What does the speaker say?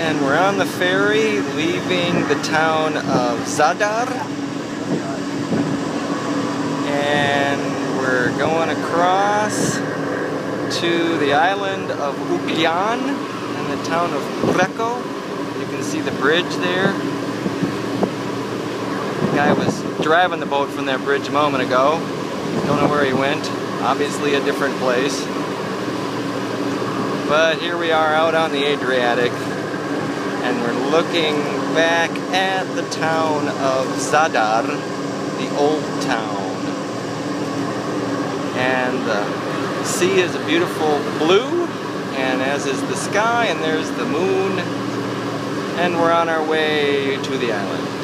and we're on the ferry leaving the town of Zadar. And we're going across to the island of Ugljan and the town of Preko. You can see the bridge there. The guy was driving the boat from that bridge a moment ago. Don't know where he went. Obviously a different place. But here we are out on the Adriatic and we're looking back at the town of Zadar, the old town. And uh, the sea is a beautiful blue, and as is the sky, and there's the moon, and we're on our way to the island.